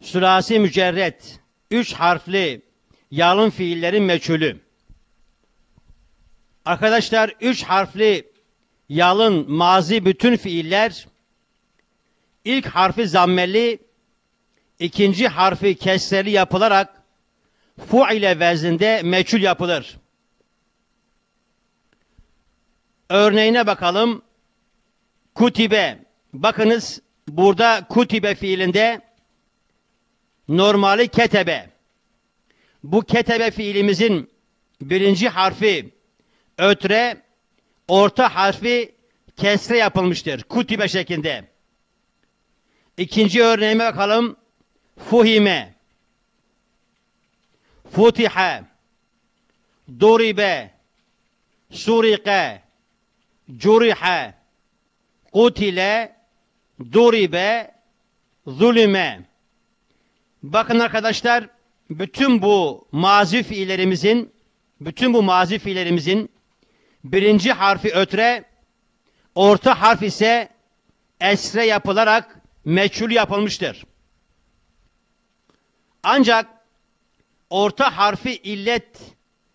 sülasi mücerret, üç harfli yalın fiillerin meçhulü. Arkadaşlar üç harfli yalın mazi bütün fiiller ilk harfi zammeli, ikinci harfi kesreli yapılarak fu ile vezinde meçhul yapılır. Örneğine bakalım. Kutibe. Bakınız burada kutibe fiilinde normali ketebe. Bu ketebe fiilimizin birinci harfi ötre, orta harfi kesre yapılmıştır. Kutibe şeklinde. İkinci örneğime bakalım. Fuhime. Futiha. Duribe. Surike. Curiha. Kutile. Duribe. Zulüme. Bakın arkadaşlar bütün bu mazi fiillerimizin bütün bu mazi fiillerimizin birinci harfi ötre orta harf ise esre yapılarak meçhul yapılmıştır. Ancak orta harfi illet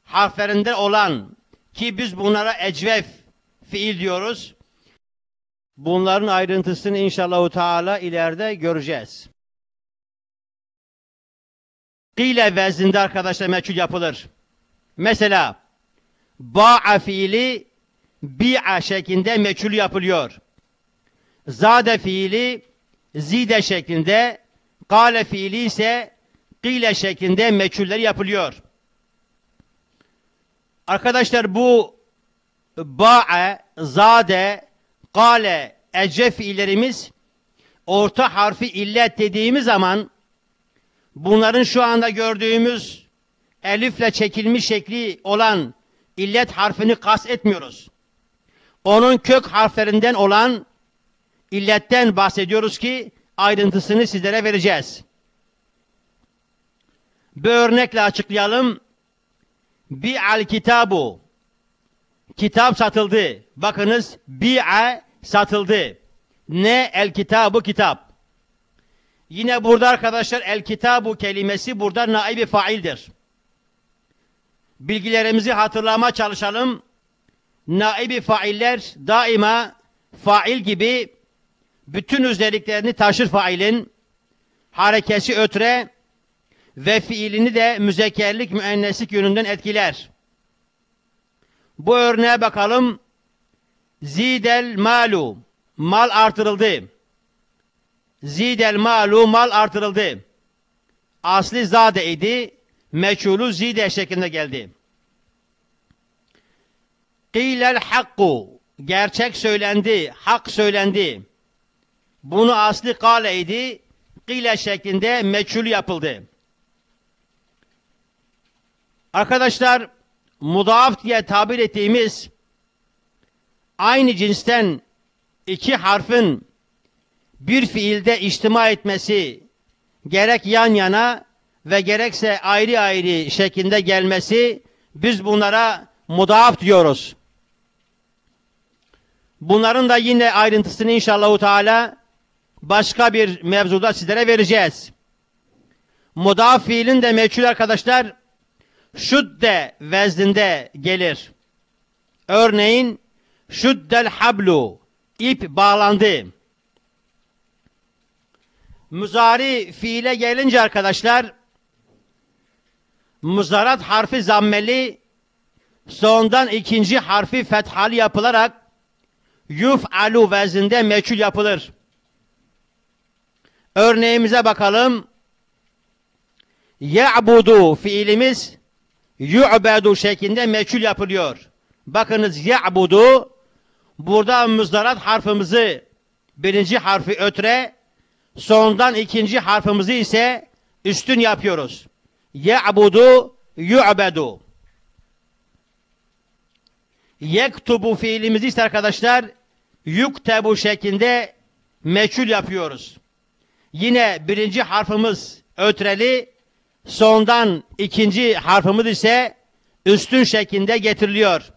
harflerinde olan ki biz bunlara ecvef fiil diyoruz. Bunların ayrıntısını inşallah Teala ileride göreceğiz. Kile vezninde arkadaşlar meçhul yapılır. Mesela ba'a fiili bi'a şeklinde meçhul yapılıyor. Zade fiili zide şeklinde, kale fiili ise kile şeklinde meçhuller yapılıyor. Arkadaşlar bu ba'a, zade, kale, ece fiillerimiz orta harfi illet dediğimiz zaman bunların şu anda gördüğümüz elifle çekilmiş şekli olan illet harfini kas etmiyoruz. Onun kök harflerinden olan illetten bahsediyoruz ki ayrıntısını sizlere vereceğiz. Bir örnekle açıklayalım. Bi'al kitabu. Kitap satıldı. Bakınız bi'a satıldı. Ne el kitabu kitap. Yine burada arkadaşlar el kitabu kelimesi burada naibi faildir. Bilgilerimizi hatırlama çalışalım. Naibi failler daima fail gibi bütün özelliklerini taşır failin harekesi ötre ve fiilini de müzekerlik müenneslik yönünden etkiler. Bu örneğe bakalım. Zidel malu mal artırıldı. Zidel malu mal artırıldı. Asli zade idi. Meçhulu zide şeklinde geldi. Qilel hakku gerçek söylendi, hak söylendi. Bunu asli kale idi. Kile şeklinde meçhul yapıldı. Arkadaşlar mudaaf diye tabir ettiğimiz aynı cinsten iki harfin bir fiilde içtima etmesi gerek yan yana ve gerekse ayrı ayrı şeklinde gelmesi biz bunlara mudaaf diyoruz. Bunların da yine ayrıntısını inşallah Teala başka bir mevzuda sizlere vereceğiz. Mudaf fiilin de meçhul arkadaşlar şudde vezninde gelir. Örneğin şuddel hablu ip bağlandı. Muzari fiile gelince arkadaşlar muzarat harfi zammeli sondan ikinci harfi fethalı yapılarak yuf'alu vezinde meçhul yapılır. Örneğimize bakalım. Ya'budu fiilimiz yu'bedu şeklinde meçhul yapılıyor. Bakınız ya'budu burada müzdarat harfimizi birinci harfi ötre sondan ikinci harfimizi ise üstün yapıyoruz. Ya'budu yu'bedu. Yektubu fiilimizi ise arkadaşlar yuktebu şeklinde meçhul yapıyoruz. Yine birinci harfimiz ötreli, sondan ikinci harfimiz ise üstün şeklinde getiriliyor.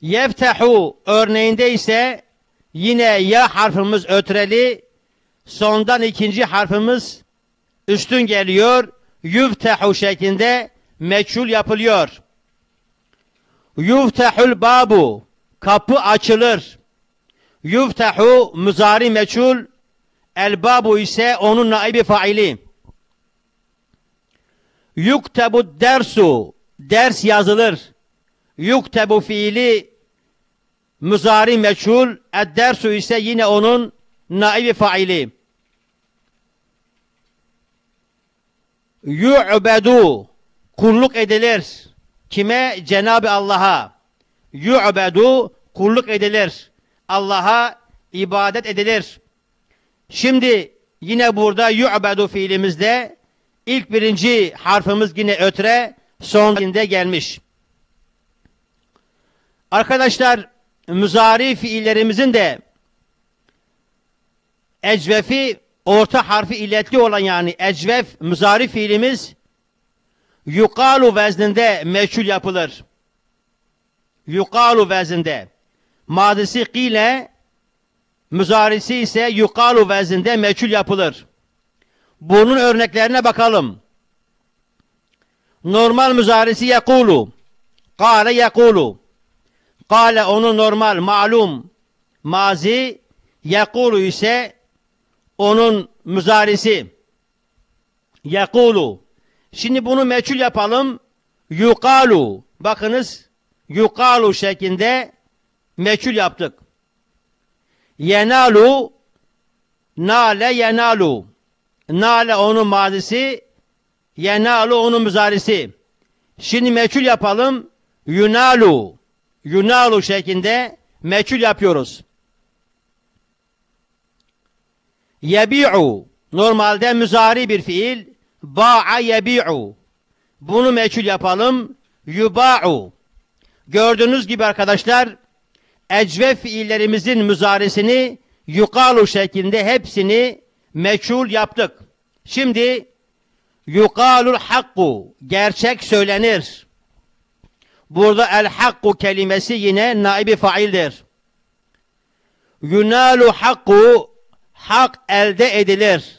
Yeftehu örneğinde ise yine ya harfimiz ötreli, sondan ikinci harfimiz üstün geliyor. Yüftehu şeklinde meçhul yapılıyor. Yuftehul babu kapı açılır. Yuftehu müzari meçhul el babu ise onun naibi faili. Yuktebu dersu ders yazılır. Yuktebu fiili müzari meçhul ed dersu ise yine onun naibi faili. Yu'bedu kulluk edilir. Kime? Cenab-ı Allah'a. Yu'bedu kulluk edilir. Allah'a ibadet edilir. Şimdi yine burada yu'bedu fiilimizde ilk birinci harfimiz yine ötre sonunda gelmiş. Arkadaşlar müzari fiillerimizin de ecvefi orta harfi illetli olan yani ecvef müzari fiilimiz yukalu vezninde meçhul yapılır. Yukalu vezninde. Madisi kile, müzarisi ise yukalu vezninde meçhul yapılır. Bunun örneklerine bakalım. Normal müzarisi yekulu. Kale yekulu. Kale onun normal, malum, mazi, yekulu ise onun müzarisi. Yekulu. Şimdi bunu meçhul yapalım. Yukalu. Bakınız yukalu şeklinde meçhul yaptık. Yenalu nale yenalu. Nale onun mazisi, yenalu onun müzarisi. Şimdi meçhul yapalım. Yunalu. Yunalu şeklinde meçhul yapıyoruz. Yebi'u. Normalde müzari bir fiil. Ba'a yebi'u. Bunu meçhul yapalım. Yuba'u. Gördüğünüz gibi arkadaşlar ecve fiillerimizin müzaresini yukalu şeklinde hepsini meçhul yaptık. Şimdi yukalul hakku gerçek söylenir. Burada el hakku kelimesi yine naibi faildir. Yunalu hakku hak elde edilir.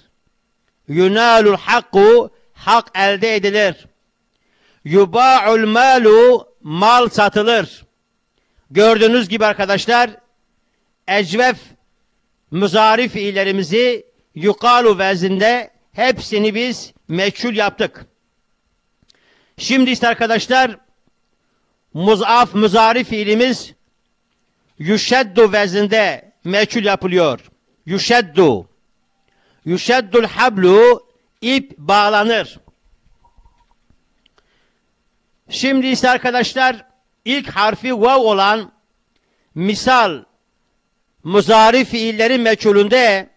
Yunalul hakku hak elde edilir. Yuba'ul malu mal satılır. Gördüğünüz gibi arkadaşlar ecvef müzari fiillerimizi yukalu vezinde hepsini biz meçhul yaptık. Şimdi ise arkadaşlar muzaf müzari fiilimiz yuşeddu vezinde meçhul yapılıyor. Yuşeddu. Yuşeddul hablu ip bağlanır. Şimdi ise arkadaşlar ilk harfi vav olan misal muzari fiilleri meçhulünde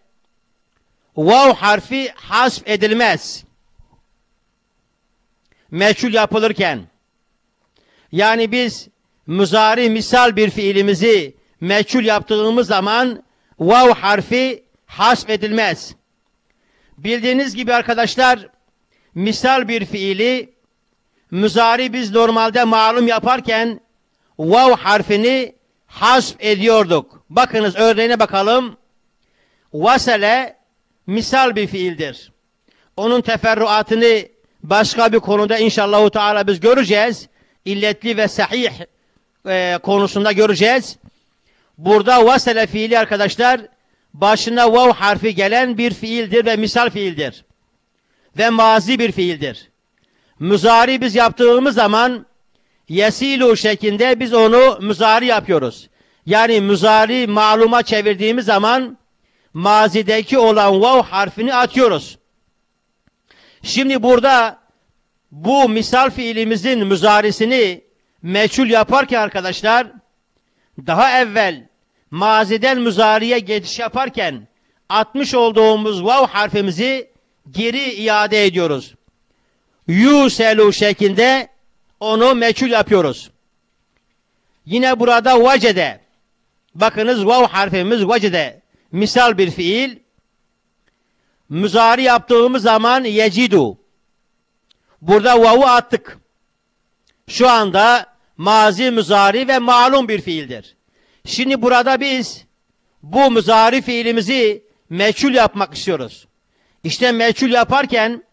vav harfi hasf edilmez. Meçhul yapılırken yani biz muzari misal bir fiilimizi meçhul yaptığımız zaman vav harfi hasf edilmez. Bildiğiniz gibi arkadaşlar misal bir fiili müzari biz normalde malum yaparken vav harfini hasf ediyorduk. Bakınız örneğine bakalım. Vasele misal bir fiildir. Onun teferruatını başka bir konuda inşallahu teala biz göreceğiz. İlletli ve sahih e, konusunda göreceğiz. Burada vasele fiili arkadaşlar başına vav harfi gelen bir fiildir ve misal fiildir. Ve mazi bir fiildir. Müzari biz yaptığımız zaman yesilu şeklinde biz onu müzari yapıyoruz. Yani müzari maluma çevirdiğimiz zaman mazideki olan vav harfini atıyoruz. Şimdi burada bu misal fiilimizin müzarisini meçhul yaparken arkadaşlar daha evvel maziden müzariye geçiş yaparken atmış olduğumuz vav harfimizi geri iade ediyoruz. Yuselu şeklinde onu meçhul yapıyoruz. Yine burada vacede bakınız vav harfimiz vacede misal bir fiil müzari yaptığımız zaman yecidu burada vavu attık. Şu anda mazi müzari ve malum bir fiildir. Şimdi burada biz bu müzari fiilimizi meçhul yapmak istiyoruz. İşte meçhul yaparken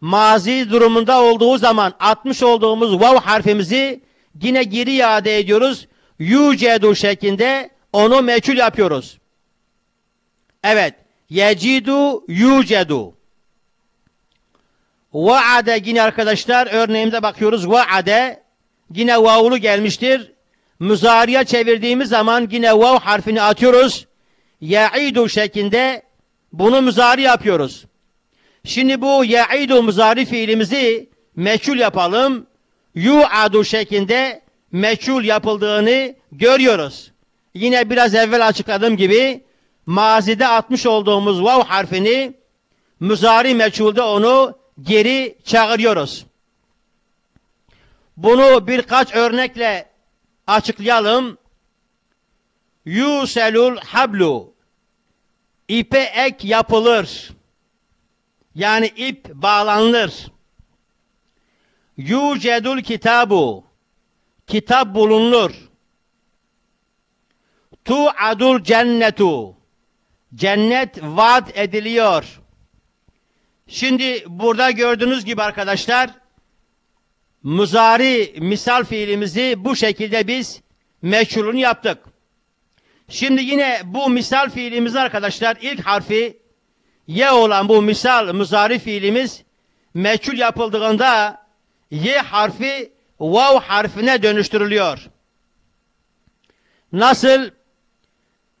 mazi durumunda olduğu zaman atmış olduğumuz vav harfimizi yine geri iade ediyoruz. Yücedu şeklinde onu meçhul yapıyoruz. Evet. Yecidu yücedu. Vaade yine arkadaşlar örneğimize bakıyoruz. Vaade yine vavulu gelmiştir. Müzariye çevirdiğimiz zaman yine vav harfini atıyoruz. Ya'idu şeklinde bunu müzari yapıyoruz. Şimdi bu ya'idu müzari fiilimizi meçhul yapalım. Yu'adu şeklinde meçhul yapıldığını görüyoruz. Yine biraz evvel açıkladığım gibi mazide atmış olduğumuz vav harfini müzari meçhulde onu geri çağırıyoruz. Bunu birkaç örnekle açıklayalım. Yuselul hablu ipe ek yapılır. Yani ip bağlanır. Yucedul kitabu kitap bulunur. Tu'adul cennetu cennet vaat ediliyor. Şimdi burada gördüğünüz gibi arkadaşlar muzari misal fiilimizi bu şekilde biz meçhulunu yaptık. Şimdi yine bu misal fiilimiz arkadaşlar ilk harfi ye olan bu misal muzari fiilimiz meçhul yapıldığında ye harfi vav harfine dönüştürülüyor. Nasıl?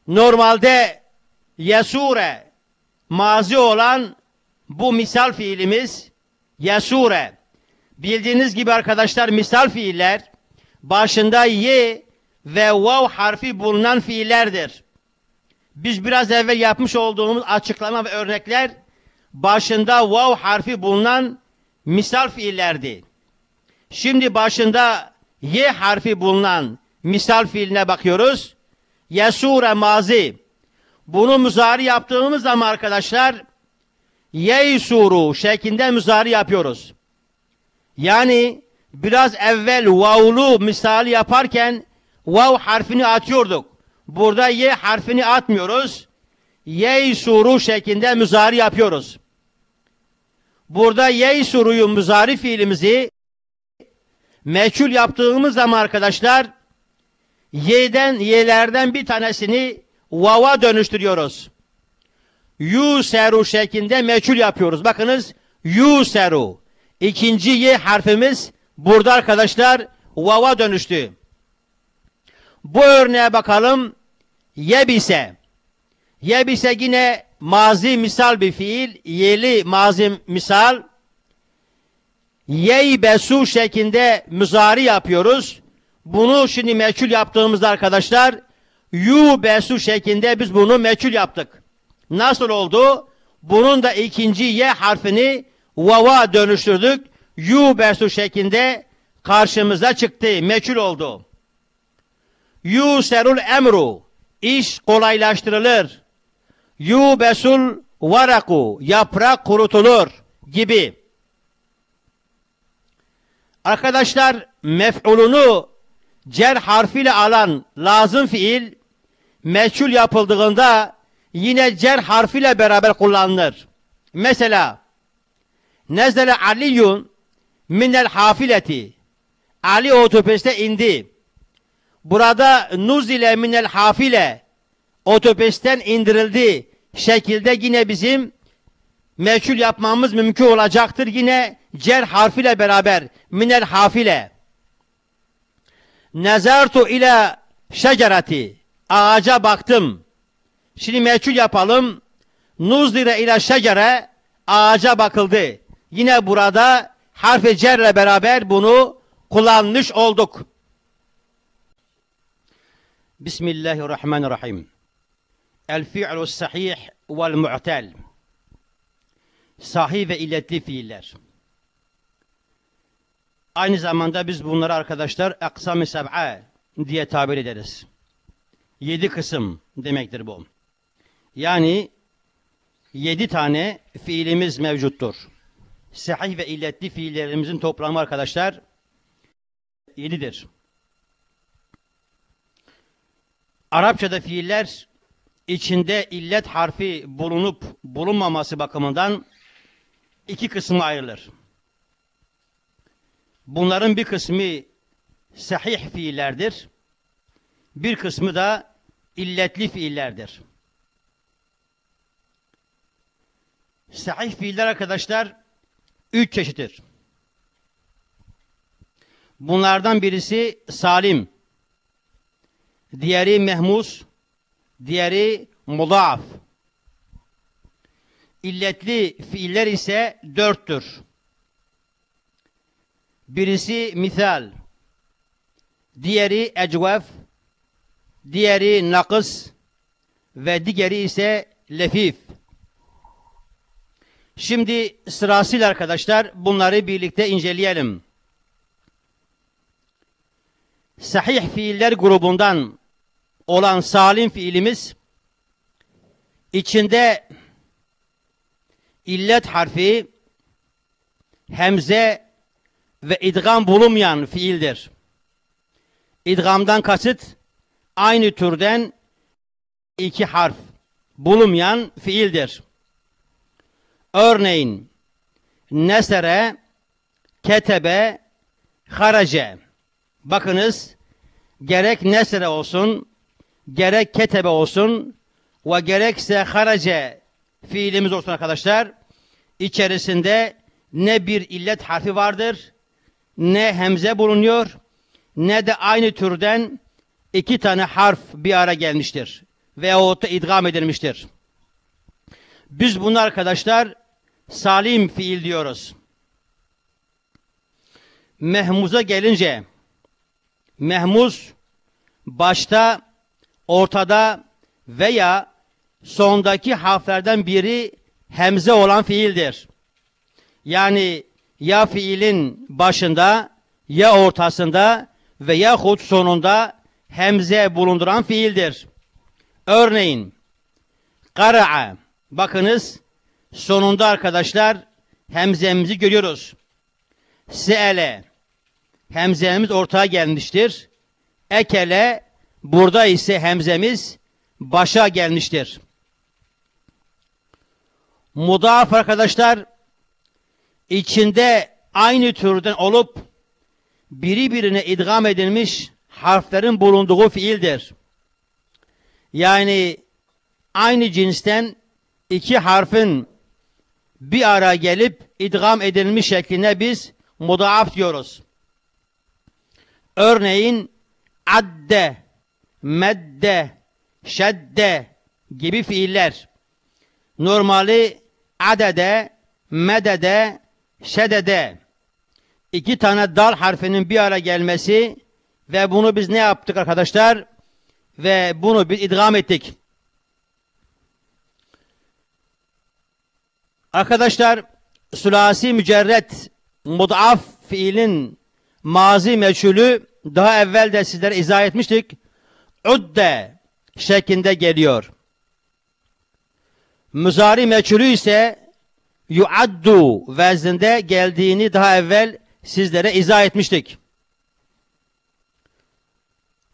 Normalde yesure mazi olan bu misal fiilimiz yesure. Bildiğiniz gibi arkadaşlar misal fiiller başında ye ve vav harfi bulunan fiillerdir. Biz biraz evvel yapmış olduğumuz açıklama ve örnekler başında vav harfi bulunan misal fiillerdi. Şimdi başında ye harfi bulunan misal fiiline bakıyoruz. Yesure mazi. Bunu müzari yaptığımız zaman arkadaşlar yeysuru şeklinde müzari yapıyoruz. Yani biraz evvel vavlu misali yaparken vav harfini atıyorduk. Burada ye harfini atmıyoruz. Yeysuru şeklinde müzari yapıyoruz. Burada yeysuruyu müzari fiilimizi meçhul yaptığımız zaman arkadaşlar y'den y'lerden bir tanesini vava dönüştürüyoruz. Yuseru şeklinde meçhul yapıyoruz. Bakınız yuseru. İkinci y harfimiz burada arkadaşlar vava dönüştü. Bu örneğe bakalım. Yebise. Yebise yine mazi misal bir fiil. Yeli mazi misal. Yeybesu şeklinde müzari yapıyoruz. Bunu şimdi meçhul yaptığımızda arkadaşlar yubesu şeklinde biz bunu meçhul yaptık. Nasıl oldu? Bunun da ikinci y harfini vava dönüştürdük. Yubesu şeklinde karşımıza çıktı. Meçhul oldu. Yuserul emru. iş kolaylaştırılır. Yubesul varaku. Yaprak kurutulur gibi. Arkadaşlar mef'ulunu cer harfiyle alan lazım fiil meçhul yapıldığında yine cer harfiyle beraber kullanılır. Mesela nezele aliyun minel hafileti Ali otobüste indi. Burada nuzile minel hafile otobüsten indirildi şekilde yine bizim meçhul yapmamız mümkün olacaktır. Yine cer harfiyle beraber minel hafile. Nezertu ile şecereti. Ağaca baktım. Şimdi meçhul yapalım. Nuzlire ile şecere ağaca bakıldı. Yine burada harfi cerle beraber bunu kullanmış olduk. Bismillahirrahmanirrahim. El fi'lu sahih vel mu'tel. Sahih ve illetli fiiller. Aynı zamanda biz bunları arkadaşlar aksam-ı seb'a diye tabir ederiz. Yedi kısım demektir bu. Yani yedi tane fiilimiz mevcuttur. Sahih ve illetli fiillerimizin toplamı arkadaşlar yedidir. Arapçada fiiller içinde illet harfi bulunup bulunmaması bakımından iki kısma ayrılır. Bunların bir kısmı sahih fiillerdir. Bir kısmı da illetli fiillerdir. Sahih fiiller arkadaşlar üç çeşittir. Bunlardan birisi salim, diğeri mehmus, diğeri mudaaf. İlletli fiiller ise dörttür. Birisi misal, diğeri ecvef, diğeri nakıs ve diğeri ise lefif. Şimdi sırasıyla arkadaşlar bunları birlikte inceleyelim. Sahih fiiller grubundan olan salim fiilimiz içinde illet harfi, hemze ve idgam bulunmayan fiildir. İdgamdan kasıt aynı türden iki harf bulunmayan fiildir. Örneğin nesere, ketebe, harace. Bakınız gerek nesere olsun, gerek ketebe olsun ve gerekse harace fiilimiz olsun arkadaşlar. İçerisinde ne bir illet harfi vardır, ne hemze bulunuyor, ne de aynı türden iki tane harf bir ara gelmiştir. Veyahut da idgam edilmiştir. Biz bunu arkadaşlar salim fiil diyoruz. Mehmuz'a gelince mehmuz başta, ortada veya sondaki harflerden biri hemze olan fiildir. Yani ya fiilin başında ya ortasında ve yahut sonunda hemze bulunduran fiildir. Örneğin kara'a bakınız sonunda arkadaşlar hemzemizi görüyoruz. Se'ele hemzemiz ortaya gelmiştir. Ekele burada ise hemzemiz başa gelmiştir. Mudaf arkadaşlar içinde aynı türden olup biri birine idgam edilmiş harflerin bulunduğu fiildir. Yani aynı cinsten iki harfin bir ara gelip idgam edilmiş şekline biz mudaaf diyoruz. Örneğin adde, medde, şedde gibi fiiller. Normali adede, medede, şedede iki tane dal harfinin bir ara gelmesi ve bunu biz ne yaptık arkadaşlar? Ve bunu biz idgam ettik. Arkadaşlar sülasi mücerret mudaf fiilin mazi meçhulü daha evvel de sizlere izah etmiştik. Udde şeklinde geliyor. Müzari meçhulü ise yuaddu vezninde geldiğini daha evvel sizlere izah etmiştik.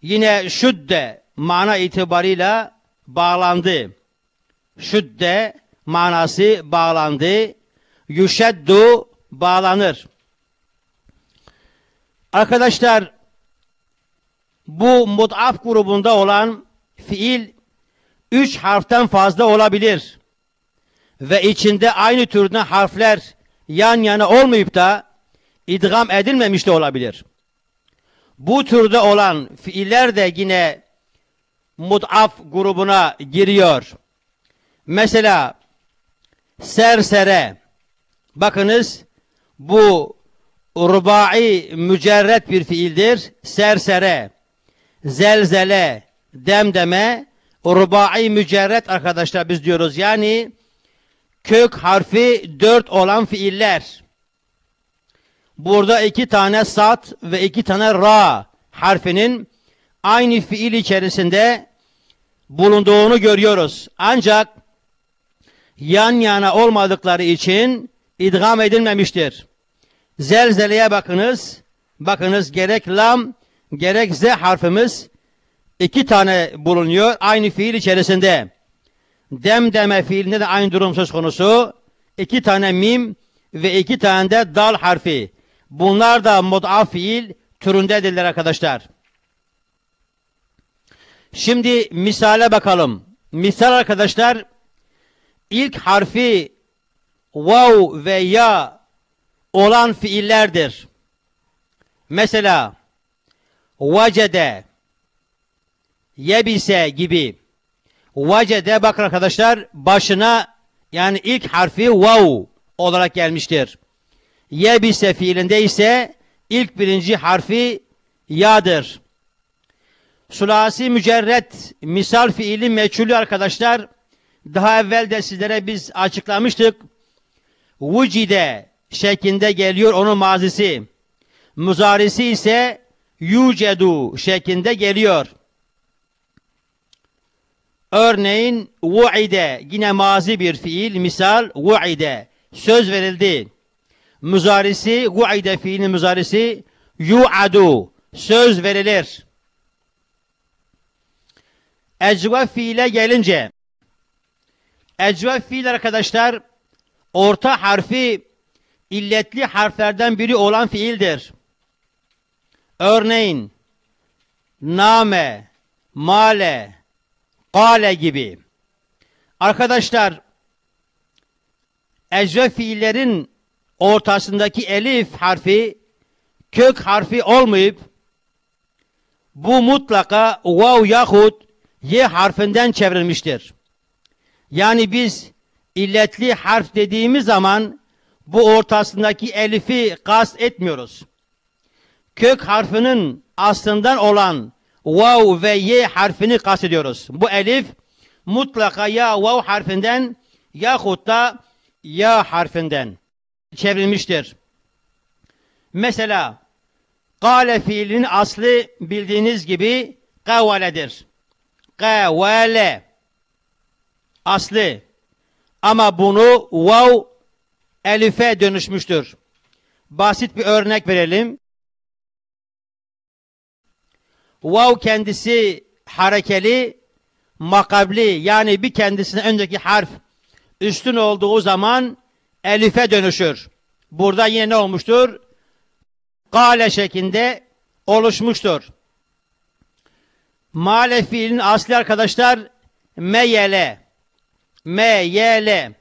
Yine şüdde mana itibarıyla bağlandı. Şüdde manası bağlandı. Yuşeddu bağlanır. Arkadaşlar bu mudaf grubunda olan fiil üç harften fazla olabilir. Ve içinde aynı türden harfler yan yana olmayıp da idgam edilmemiş de olabilir. Bu türde olan fiiller de yine mudaf grubuna giriyor. Mesela sersere bakınız bu rubai mücerret bir fiildir. Sersere, zelzele, demdeme, rubai mücerret arkadaşlar biz diyoruz. Yani kök harfi dört olan fiiller. Burada iki tane sat ve iki tane ra harfinin aynı fiil içerisinde bulunduğunu görüyoruz. Ancak yan yana olmadıkları için idgam edilmemiştir. Zelzeleye bakınız. Bakınız gerek lam gerek z harfimiz iki tane bulunuyor aynı fiil içerisinde. Demdeme fiilinde de aynı durum söz konusu. İki tane mim ve iki tane de dal harfi. Bunlar da mudaf fiil türündedirler arkadaşlar. Şimdi misale bakalım. Misal arkadaşlar ilk harfi vav ve ya olan fiillerdir. Mesela vacede, yebise gibi. Vacede bakın arkadaşlar başına yani ilk harfi vav olarak gelmiştir. Yebise fiilinde ise ilk birinci harfi ya'dır. Sulasi mücerret misal fiili meçhulü arkadaşlar daha evvel de sizlere biz açıklamıştık. Vucide şeklinde geliyor onun mazisi. Muzarisi ise yucedu şeklinde geliyor. Örneğin vu'ide yine mazi bir fiil misal vu'ide söz verildi. Muzarisi vu'ide fiilin muzarisi yu'adu söz verilir. Ecve fiile gelince ecve fiil arkadaşlar orta harfi illetli harflerden biri olan fiildir. Örneğin name, male, kale gibi. Arkadaşlar ecve fiillerin ortasındaki elif harfi kök harfi olmayıp bu mutlaka vav yahut y harfinden çevrilmiştir. Yani biz illetli harf dediğimiz zaman bu ortasındaki elifi kast etmiyoruz. Kök harfinin aslından olan vav ve y harfini kastediyoruz. Bu elif mutlaka ya vav harfinden yahut da ya harfinden çevrilmiştir. Mesela kale fiilinin aslı bildiğiniz gibi kavaledir. Kavale aslı ama bunu vav elife dönüşmüştür. Basit bir örnek verelim. Vav kendisi harekeli, makabli yani bir kendisine önceki harf üstün olduğu zaman elife dönüşür. Burada yine ne olmuştur? Gale şeklinde oluşmuştur. Male fiilin asli arkadaşlar meyele. Meyele.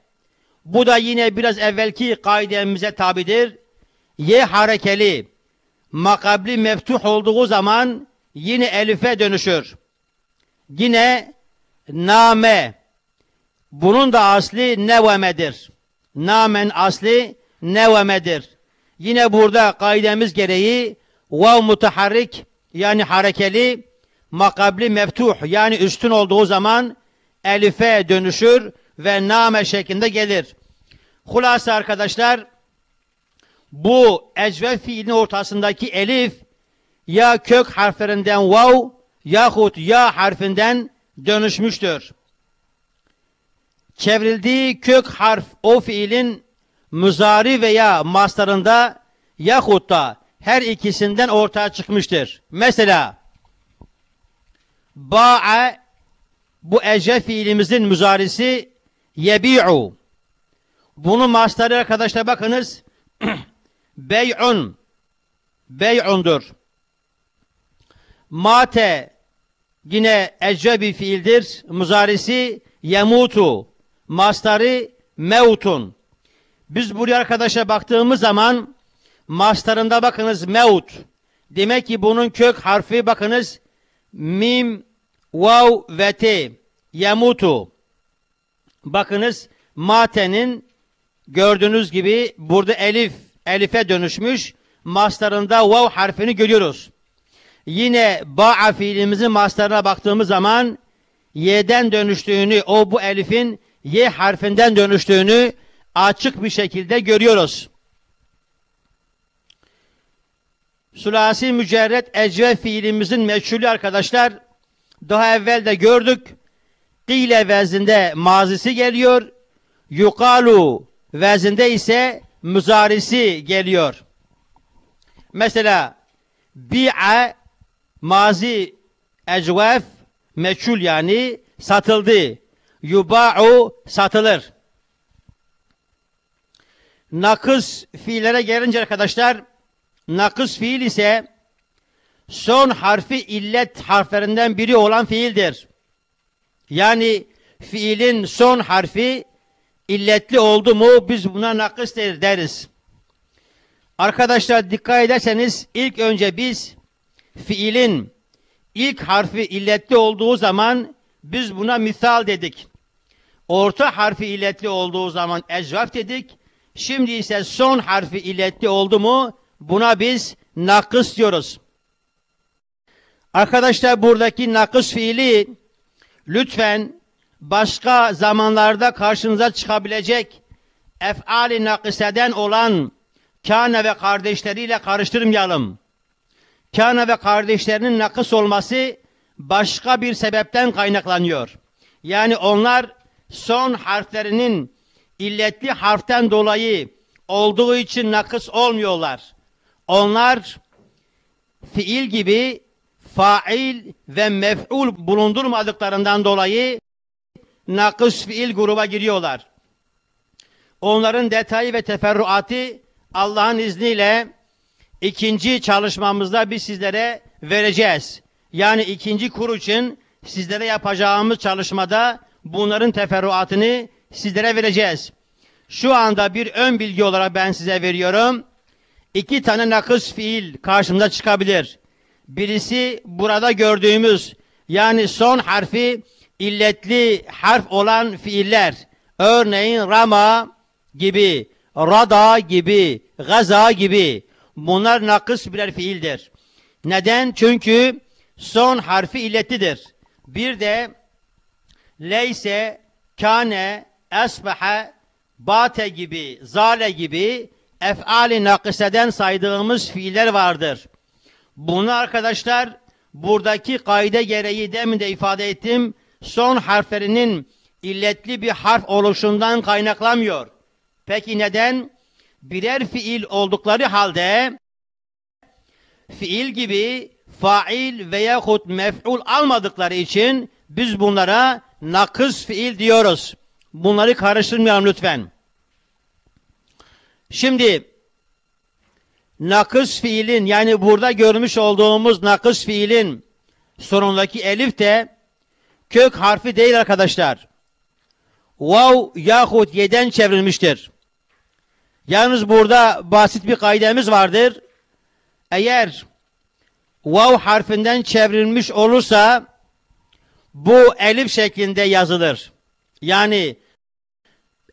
Bu da yine biraz evvelki kaidemize tabidir. Y harekeli. Makabli meftuh olduğu zaman yine elife dönüşür. Yine name. Bunun da asli nevemedir. Namen asli nevemedir. Yine burada kaidemiz gereği vav mutaharrik yani harekeli makabli meftuh yani üstün olduğu zaman elife dönüşür ve name şeklinde gelir. Hulasa arkadaşlar bu ecve fiilin ortasındaki elif ya kök harflerinden vav yahut ya harfinden dönüşmüştür. Çevrildiği kök harf o fiilin müzari veya mastarında yahut da her ikisinden ortaya çıkmıştır. Mesela ba'a bu ece fiilimizin müzarisi yebi'u. Bunun mastarı arkadaşlar bakınız bey'un bey'undur. Mate yine ece bir fiildir. Muzarisi yemutu. Mastarı mevtun. Biz buraya arkadaşa baktığımız zaman mastarında bakınız mevt. Demek ki bunun kök harfi bakınız mim, vav ve te. Yemutu. Bakınız matenin gördüğünüz gibi burada elif, elife dönüşmüş. Mastarında vav harfini görüyoruz. Yine ba'a fiilimizin mastarına baktığımız zaman y'den dönüştüğünü, o bu elifin y harfinden dönüştüğünü açık bir şekilde görüyoruz. Sulasi mücerret ecve fiilimizin meçhulü arkadaşlar daha evvel de gördük. Kile vezinde mazisi geliyor. Yukalu vezinde ise müzarisi geliyor. Mesela bi'a mazi ecvef meçhul yani satıldı. yuba'u satılır. Nakıs fiillere gelince arkadaşlar nakıs fiil ise son harfi illet harflerinden biri olan fiildir. Yani fiilin son harfi illetli oldu mu biz buna nakıs deriz. Arkadaşlar dikkat ederseniz ilk önce biz fiilin ilk harfi illetli olduğu zaman biz buna misal dedik. Orta harfi illetli olduğu zaman ecvaf dedik. Şimdi ise son harfi illetli oldu mu buna biz nakıs diyoruz. Arkadaşlar buradaki nakıs fiili lütfen başka zamanlarda karşınıza çıkabilecek ef'ali nakıseden olan kâne ve kardeşleriyle karıştırmayalım. Kâne ve kardeşlerinin nakıs olması başka bir sebepten kaynaklanıyor. Yani onlar son harflerinin illetli harften dolayı olduğu için nakıs olmuyorlar. Onlar fiil gibi fail ve mef'ul bulundurmadıklarından dolayı nakıs fiil gruba giriyorlar. Onların detayı ve teferruatı Allah'ın izniyle ikinci çalışmamızda biz sizlere vereceğiz. Yani ikinci kur için sizlere yapacağımız çalışmada bunların teferruatını sizlere vereceğiz. Şu anda bir ön bilgi olarak ben size veriyorum. İki tane nakıs fiil karşımda çıkabilir. Birisi burada gördüğümüz yani son harfi illetli harf olan fiiller. Örneğin rama gibi, rada gibi, gaza gibi. Bunlar nakıs birer fiildir. Neden? Çünkü son harfi illetlidir. Bir de leyse, kane, esbaha, bate gibi, zale gibi ef'ali nakıseden saydığımız fiiller vardır. Bunu arkadaşlar buradaki kaide gereği demin de ifade ettim. Son harflerinin illetli bir harf oluşundan kaynaklanmıyor. Peki neden? Birer fiil oldukları halde fiil gibi fail veyahut mef'ul almadıkları için biz bunlara nakıs fiil diyoruz. Bunları karıştırmayalım lütfen. Şimdi nakıs fiilin yani burada görmüş olduğumuz nakıs fiilin sonundaki elif de kök harfi değil arkadaşlar. Vav yahut yeden çevrilmiştir. Yalnız burada basit bir kaidemiz vardır. Eğer vav harfinden çevrilmiş olursa bu elif şeklinde yazılır. Yani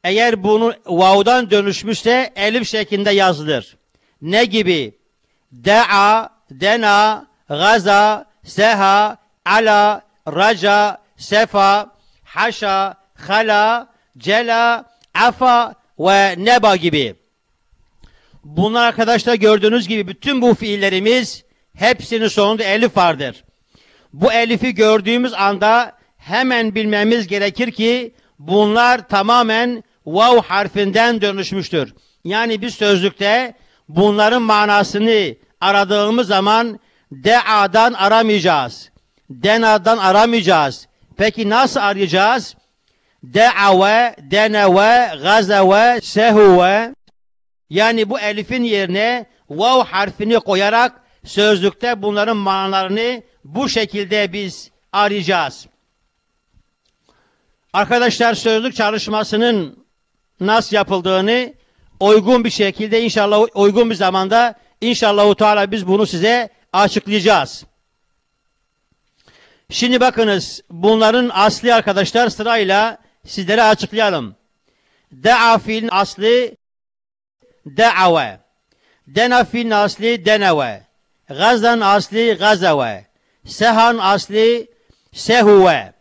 eğer bunu vav'dan dönüşmüşse elif şeklinde yazılır. Ne gibi? Da'a, dena, gaza, seha, ala, raca, sefa, haşa, hala, cela, afa ve neba gibi. Bunlar arkadaşlar gördüğünüz gibi bütün bu fiillerimiz hepsinin sonunda elif vardır. Bu elifi gördüğümüz anda hemen bilmemiz gerekir ki bunlar tamamen vav harfinden dönüşmüştür. Yani biz sözlükte bunların manasını aradığımız zaman de'adan aramayacağız. Dena'dan aramayacağız. Peki nasıl arayacağız? De'ave, deneve, gazeve, sehuve. Yani bu elifin yerine vav harfini koyarak sözlükte bunların manalarını bu şekilde biz arayacağız. Arkadaşlar sözlük çalışmasının nasıl yapıldığını uygun bir şekilde inşallah uygun bir zamanda inşallah Teala biz bunu size açıklayacağız. Şimdi bakınız bunların asli arkadaşlar sırayla sizlere açıklayalım. Da'a fiilin asli da'ave. Dena fiilin asli deneve. Gazdan asli gazave. Sehan asli sehuve.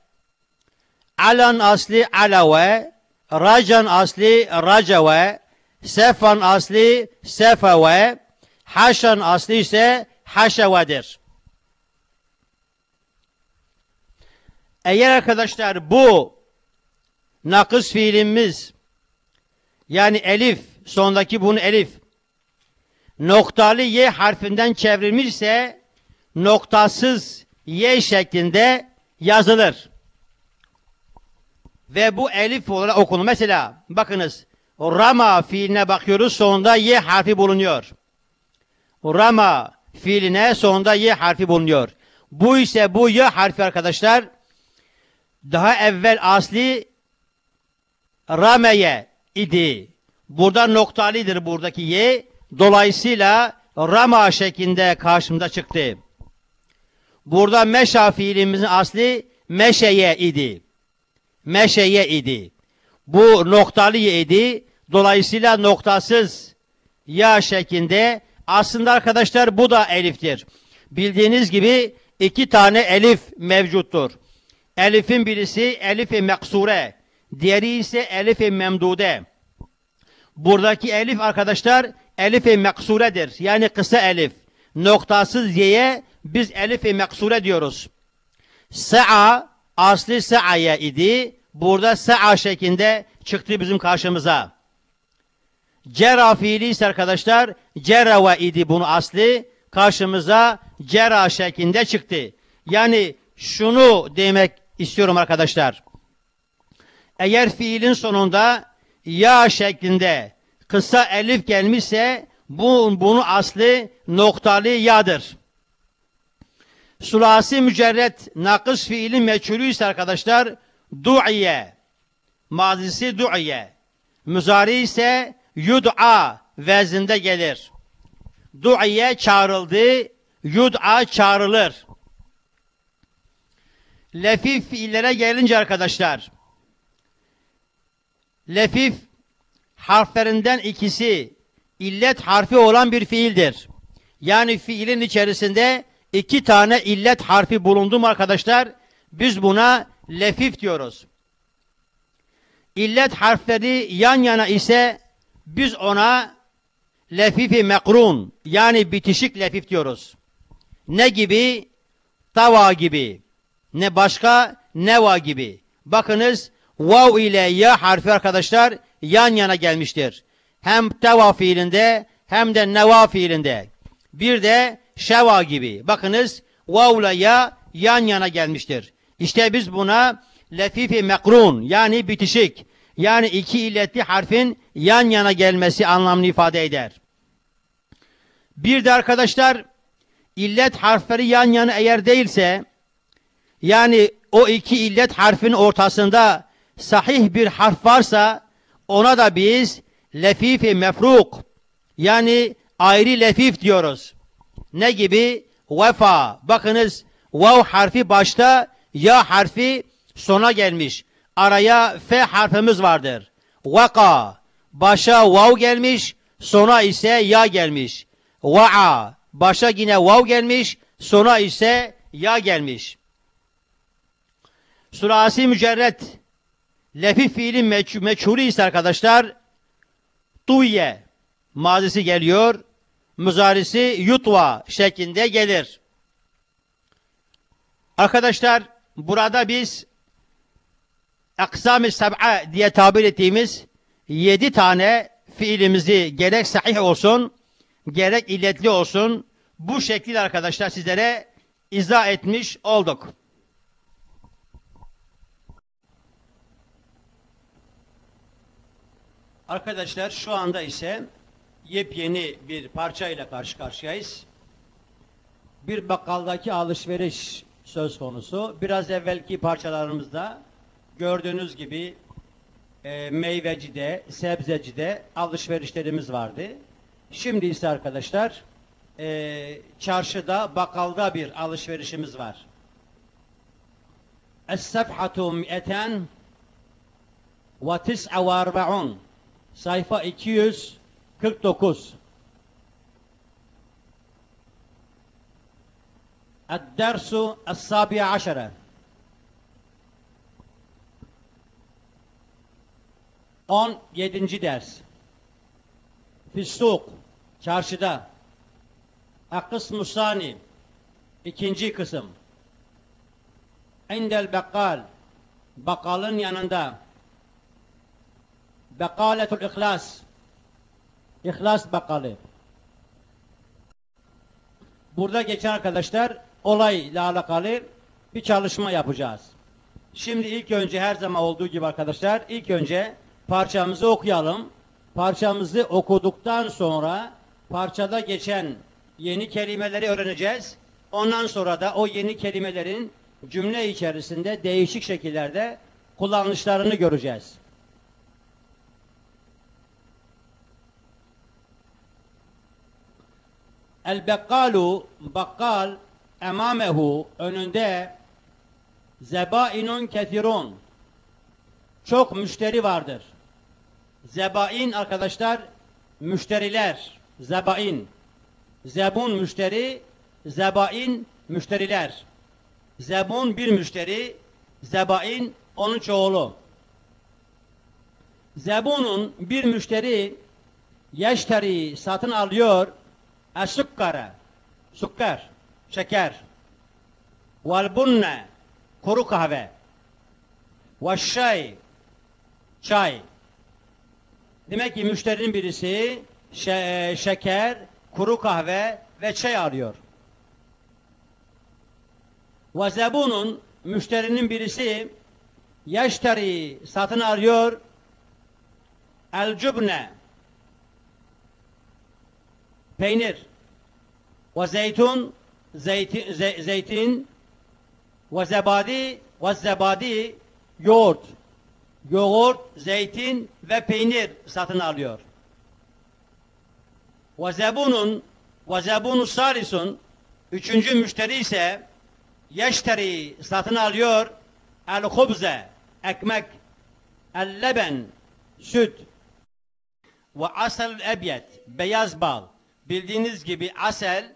Alan asli alave. Racan asli racave. Sefan asli sefave. Haşan asli ise haşevedir. Eğer arkadaşlar bu nakıs fiilimiz yani elif sondaki bunu elif noktalı y harfinden çevrilmişse noktasız y şeklinde yazılır. ve bu elif olarak okunur. Mesela bakınız Rama fiiline bakıyoruz sonunda Y harfi bulunuyor. Rama fiiline sonunda Y harfi bulunuyor. Bu ise bu Y harfi arkadaşlar daha evvel asli Rameye idi. Burada noktalıdır buradaki Y. Dolayısıyla Rama şeklinde karşımda çıktı. Burada meşa fiilimizin asli meşeye idi. Meşeye idi. Bu noktalı idi. Dolayısıyla noktasız ya şeklinde aslında arkadaşlar bu da eliftir. Bildiğiniz gibi iki tane elif mevcuttur. Elifin birisi elif-i meksure, diğeri ise elif-i memdude. Buradaki elif arkadaşlar elif-i meksuredir. Yani kısa elif. Noktasız y'ye biz elif-i meksure diyoruz. Sa'a asli sa'ya idi. Burada sa'a şeklinde çıktı bizim karşımıza. Cera fiili ise arkadaşlar cerava idi bunu asli. Karşımıza cera şeklinde çıktı. Yani şunu demek istiyorum arkadaşlar. Eğer fiilin sonunda ya şeklinde kısa elif gelmişse bu, bunu aslı noktalı yadır. Sulasi mücerret nakıs fiili meçhulü ise arkadaşlar du'iye mazisi du'iye müzari ise yud'a vezinde gelir. Du'iye çağrıldı, yud'a çağrılır. Lefif fiillere gelince arkadaşlar lefif harflerinden ikisi illet harfi olan bir fiildir. Yani fiilin içerisinde iki tane illet harfi bulundu mu arkadaşlar? Biz buna lefif diyoruz. İllet harfleri yan yana ise biz ona lefifi mekrun yani bitişik lefif diyoruz. Ne gibi? Tava gibi. Ne başka? Neva gibi. Bakınız vav ile ya harfi arkadaşlar yan yana gelmiştir. Hem teva fiilinde hem de neva fiilinde. Bir de şeva gibi. Bakınız vav ile ya yan yana gelmiştir. İşte biz buna lefifi mekrun yani bitişik yani iki illetli harfin yan yana gelmesi anlamını ifade eder. Bir de arkadaşlar illet harfleri yan yana eğer değilse yani o iki illet harfin ortasında sahih bir harf varsa ona da biz lefifi mefruk yani ayrı lefif diyoruz. Ne gibi? Vefa. Bakınız vav harfi başta ya harfi sona gelmiş. Araya f harfimiz vardır. Vaka. Başa vav gelmiş, sona ise ya gelmiş. Va'a. Başa yine vav gelmiş, sona ise ya gelmiş. Surasi mücerret lefif fiilin meç meçhulü ise arkadaşlar tuyye mazisi geliyor. Muzarisi yutva şeklinde gelir. Arkadaşlar burada biz aksam-ı diye tabir ettiğimiz yedi tane fiilimizi gerek sahih olsun gerek illetli olsun bu şekilde arkadaşlar sizlere izah etmiş olduk. Arkadaşlar şu anda ise yepyeni bir parça ile karşı karşıyayız. Bir bakkaldaki alışveriş söz konusu. Biraz evvelki parçalarımızda gördüğünüz gibi e, meyvecide, sebzecide alışverişlerimiz vardı. Şimdi ise arkadaşlar e, çarşıda, bakkalda bir alışverişimiz var. Es-sefhatu mi'eten ve tis'a ve arba'un sayfa 249 الدرس السابع عشر 17. ders Fissuk Çarşıda Akısmu Sani ikinci kısım İndel Bekkal Bakkalın yanında Bekaletul İhlas İhlas Bakkalı Burada geçen arkadaşlar olayla alakalı bir çalışma yapacağız. Şimdi ilk önce her zaman olduğu gibi arkadaşlar ilk önce parçamızı okuyalım. Parçamızı okuduktan sonra parçada geçen yeni kelimeleri öğreneceğiz. Ondan sonra da o yeni kelimelerin cümle içerisinde değişik şekillerde kullanışlarını göreceğiz. El bekkalu bakkal emamehu önünde zebainun kethirun çok müşteri vardır. Zebain arkadaşlar müşteriler. Zebain. Zebun müşteri, zebain müşteriler. Zebun bir müşteri, zebain onun çoğulu. Zebunun bir müşteri yeşteri satın alıyor esukkara sukkar şeker vel bunne kuru kahve ve şay çay demek ki müşterinin birisi şe- şeker kuru kahve ve çay arıyor. Ve zebunun müşterinin birisi yeşteri satın alıyor el cübne. Peynir. Ve zeytun zeytin, ze, zeytin. Ve zebadi ve zebadi yoğurt yoğurt, zeytin ve peynir satın alıyor. Ve zebunun ve zebunu salisun üçüncü müşteri ise yeşteri satın alıyor. El hubze ekmek el leben süt ve asel ebyet beyaz bal. Bildiğiniz gibi asel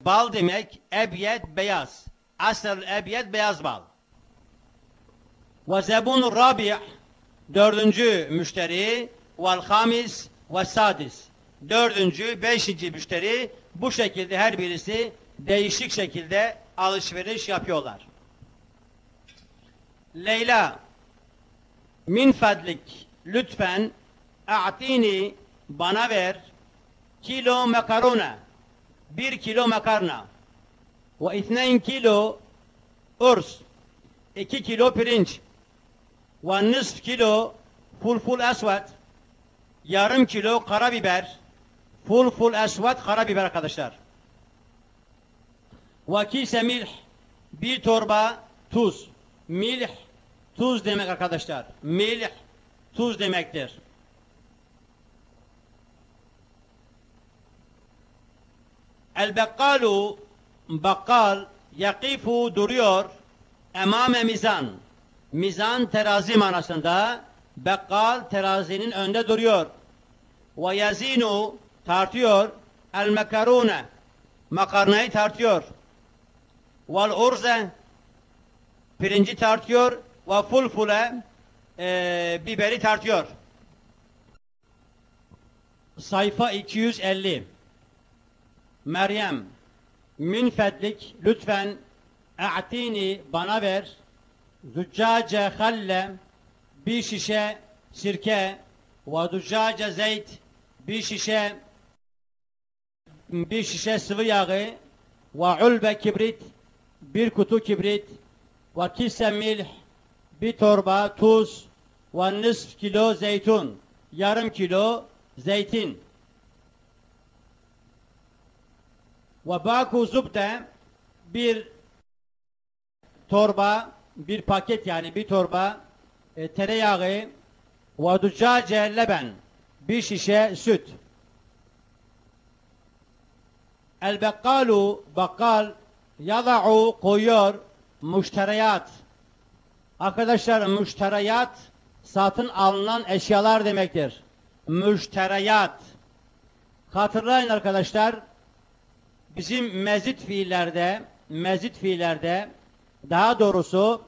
bal demek ebyet beyaz. Asel ebyet beyaz bal ve zebun rabi' dördüncü müşteri vel hamis ve sadis. Dördüncü beşinci müşteri bu şekilde her birisi değişik şekilde alışveriş yapıyorlar. Leyla min fadlik lütfen a'tini bana ver. Kilo makarona bir kilo makarna. Ve ithneyn kilo urs iki kilo pirinç ve nisf kilo fulful esvet yarım kilo karabiber fulful esvet karabiber arkadaşlar. Ve kise milh bir torba tuz. Milh tuz demek arkadaşlar. Milh tuz demektir. El bekkalu bakkal yakifu duruyor emame mizan mizan terazi manasında bekkal terazinin önünde duruyor. Ve yazinu tartıyor. El mekarune makarnayı tartıyor. Vel urze pirinci tartıyor. Ve fulfule e, biberi tartıyor. Sayfa 250 Meryem min fedlik lütfen a'tini bana ver züccace halle bir şişe sirke. Ve züccace zeyt bir şişe bir şişe sıvı yağı. Ve ulbe kibrit bir kutu kibrit. Ve kise milh bir torba tuz. Ve nisf kilo zeytun yarım kilo zeytin. Ve baku zubde bir torba bir paket yani bir torba e, tereyağı ve ducace leben bir şişe süt. El bekkalu bakkal yada'u koyuyor müşteriyat arkadaşlar müşteriyat satın alınan eşyalar demektir. Müşteriyat hatırlayın arkadaşlar bizim mezit fiillerde mezit fiillerde daha doğrusu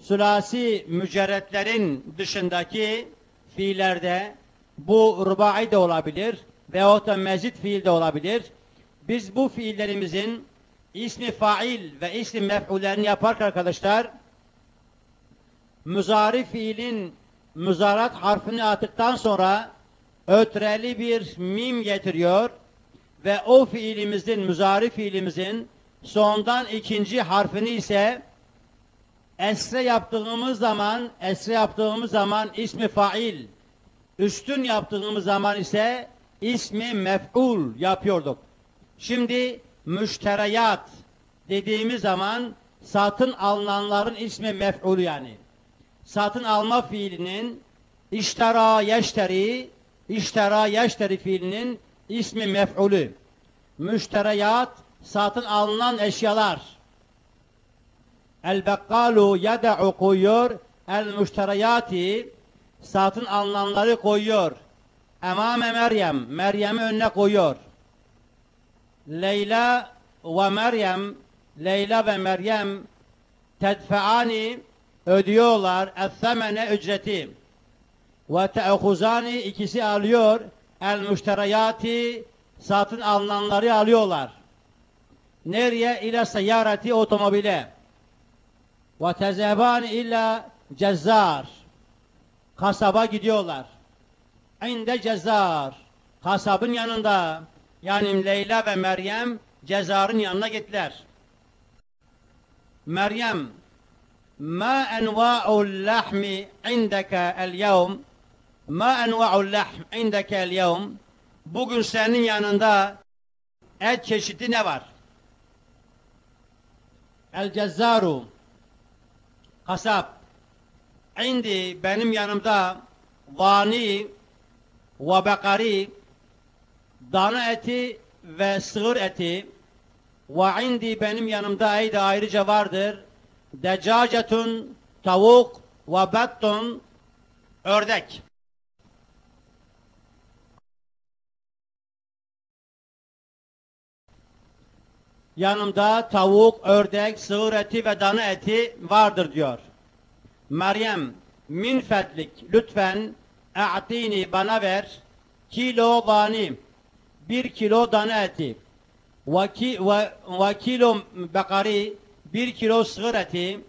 sülasi mücerretlerin dışındaki fiillerde bu rubai de olabilir veyahut da mezit fiil de olabilir. Biz bu fiillerimizin ismi fail ve ismi mef'ullerini yaparken arkadaşlar müzari fiilin müzarat harfini attıktan sonra ötreli bir mim getiriyor ve o fiilimizin, müzari fiilimizin sondan ikinci harfini ise esre yaptığımız zaman, esre yaptığımız zaman ismi fail, üstün yaptığımız zaman ise ismi mef'ul yapıyorduk. Şimdi müşteriyat dediğimiz zaman satın alınanların ismi mef'ul yani. Satın alma fiilinin iştera yeşteri, iştera yeşteri fiilinin ismi mef'ulü. Müşteriyat satın alınan eşyalar. El bekkalu yeda'u koyuyor. El müşteriyati satın alınanları koyuyor. Emame Meryem, Meryem'i önüne koyuyor. Leyla ve Meryem, Leyla ve Meryem tedfeani ödüyorlar es-semene ücreti. Ve te'huzani ikisi alıyor el müşteriyati satın alınanları alıyorlar. Nereye? İle seyyareti otomobile. Ve tezebani illa cezzar. Kasaba gidiyorlar. İnde cezzar. Kasabın yanında. Yani Leyla ve Meryem cezarın yanına gittiler. Meryem ma enva'ul lahmi indeke el yevm ma enva'ul lahm indeke el yevm bugün senin yanında et çeşidi ne var? El cezzaru kasap indi benim yanımda vani ve bekari dana eti ve sığır eti ve indi benim yanımda ayda ayrıca vardır decacetun tavuk ve bettun ördek. Yanımda tavuk, ördek, sığır eti ve dana eti vardır diyor. Meryem min fetlik lütfen e'tini bana ver. Kilo vani bir kilo dana eti. Ve, ki, ve, ve kilo bekari bir kilo sığır eti.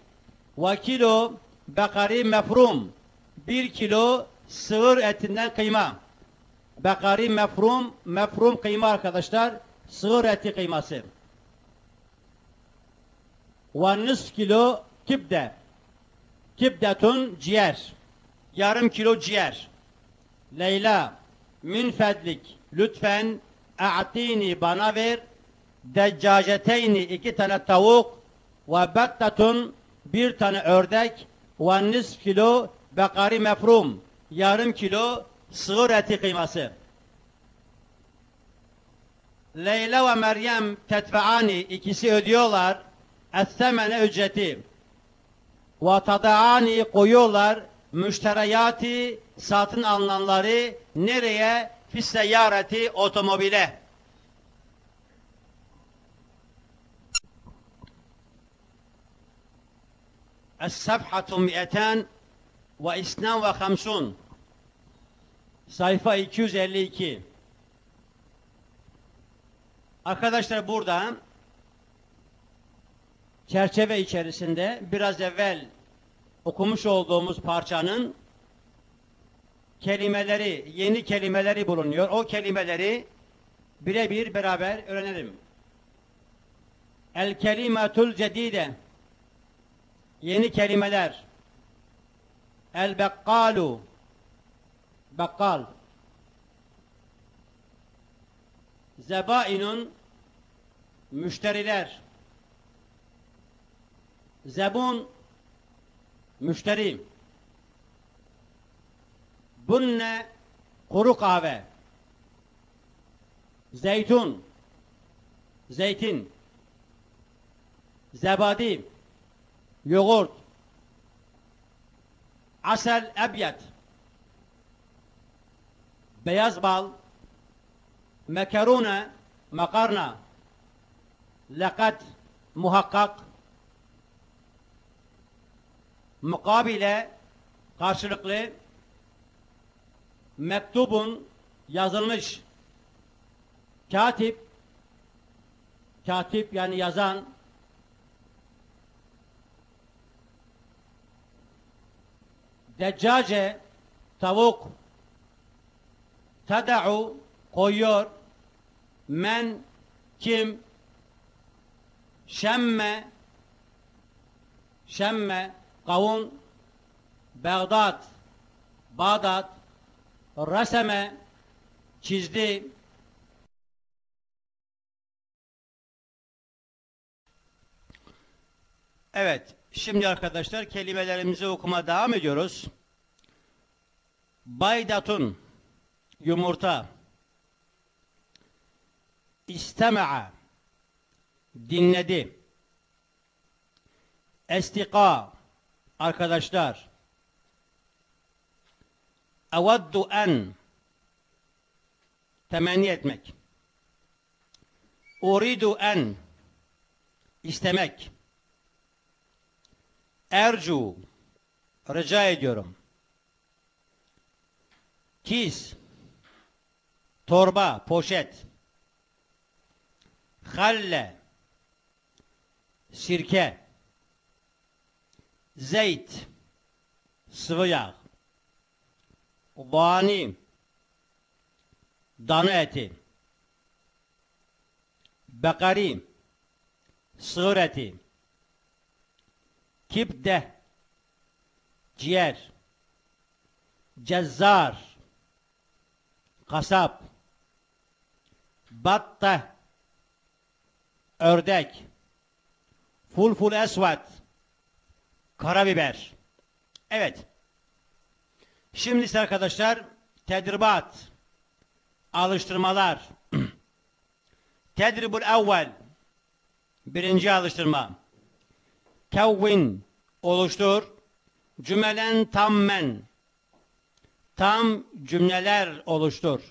Ve kilo bekari mefrum bir kilo sığır etinden kıyma. Bekari mefrum mefrum kıyma arkadaşlar sığır eti kıyması ve nus kilo kibde. Kibdetun ciğer. Yarım kilo ciğer. Leyla min fedlik lütfen a'tini bana ver. Deccaceteyni iki tane tavuk ve bettatun bir tane ördek. Ve nisf kilo bekari mefrum. Yarım kilo sığır eti kıyması. Leyla ve Meryem tetfeani ikisi ödüyorlar es-semene ücreti ve tadaani koyuyorlar müşteriyati satın alınanları nereye? Fisseyyareti otomobile. Es-safhatu mi'eten ve isnan ve hamsun. Sayfa 252. Arkadaşlar burada çerçeve içerisinde biraz evvel okumuş olduğumuz parçanın kelimeleri, yeni kelimeleri bulunuyor. O kelimeleri birebir beraber öğrenelim. El kelimetul cedide. Yeni kelimeler. El bekkalu bakkal zebainun. Müşteriler zebun müşteri. Bunne kuru kahve. Zeytun. Zeytin. Zebadi. Yoğurt. Asel ebyet beyaz bal. Mekaruna makarna. Lekat muhakkak mukabile karşılıklı mektubun yazılmış katip katip yani yazan deccace tavuk tada'u koyuyor. Men kim? Şemme. Şemme, kavun, Bağdat, Bağdat, reseme, çizdi, Evet, şimdi arkadaşlar kelimelerimizi okuma devam ediyoruz. Baydatun, yumurta. İstema'a, dinledi. Estika, arkadaşlar. Evaddu en, temenni etmek. Uridu en, istemek. Ercu, rica ediyorum. Kis, torba, poşet. Halle, sirke. Zeyt, sıvı yağ. Vani, dana eti. Bekari, sığır eti. Kibde, ciğer. Cezzar, kasap. Batta, ördek. Fulful esvat, karabiber. Evet. Şimdi ise arkadaşlar tedribat, alıştırmalar. Tedribul evvel, birinci alıştırma. Kevvin, oluştur. Cümelen tammen, tam cümleler oluştur.